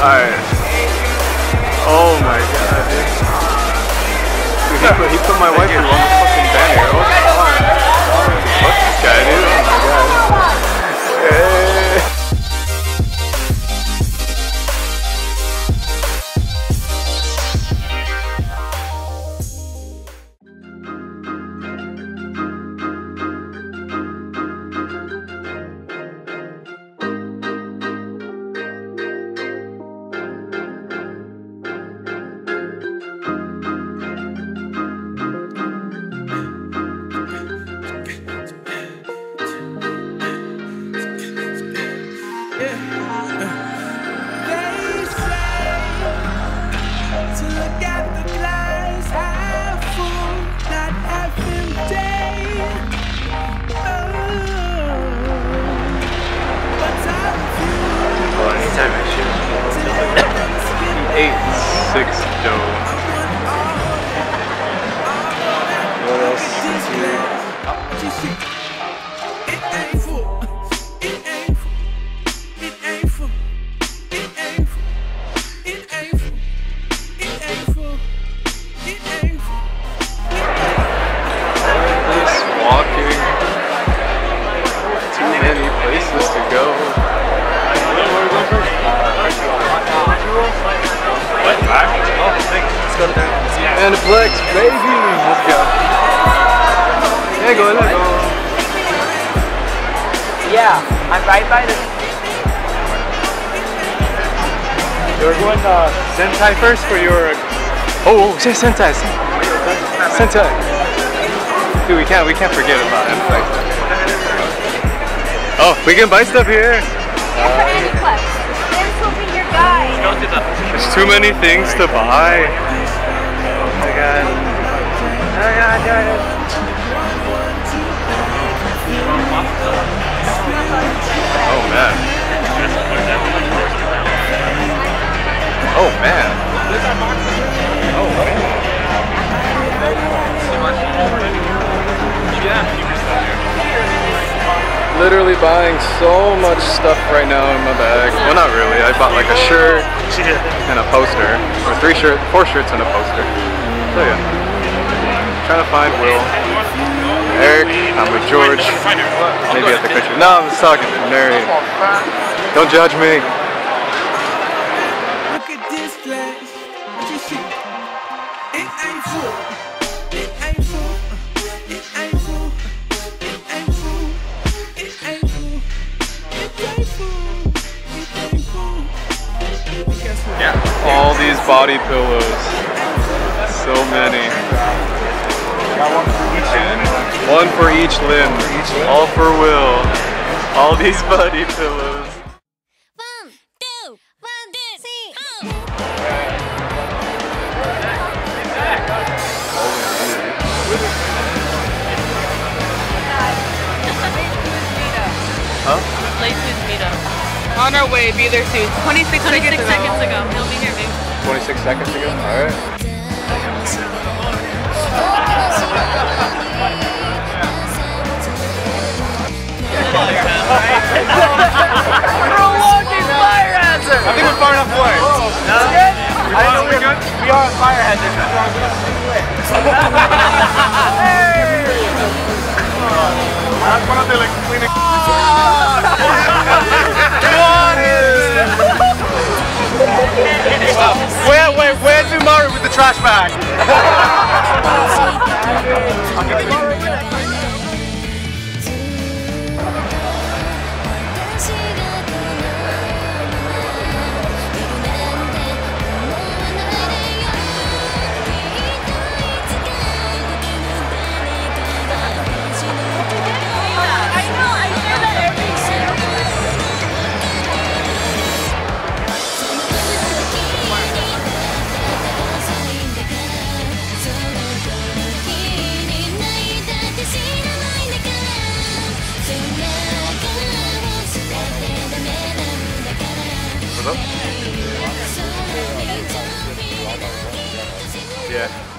Alright. Oh my god, dude. Dude, he, put, he put my wife on the fucking banner. Oh. Fuck this guy, dude. Here? Just. Walking. Too many places to go. Let's go to Aniplex, baby. Let's go. Yeah, go ahead. Go. Yeah, I'm right by the. You're going uh, Sentai first for your. Oh, oh, say Sentai. Sentai. Dude, we can't we can't forget about Aniplex. Oh, we can buy stuff here. Aniplex. This will be your guide. There's too many things to buy. Literally buying so much stuff right now in my bag. Well, not really. I bought like a shirt and a poster, or three shirts, four shirts and a poster. So yeah, trying to find Will, Eric. I'm with George. Maybe at the country. No, I'm just talking to Mary. Don't judge me. Look at this glass. Just shit. It ain't full. What? All these body pillows. So many. One for each limb. All for Will. All these body pillows. On our way, be there soon. 26, 26 seconds ago. He'll be here, babe. 26 seconds ago. All right. I think we're far enough away. No? I know we're good. We are a fire hazard. Where, ah, up. Yeah.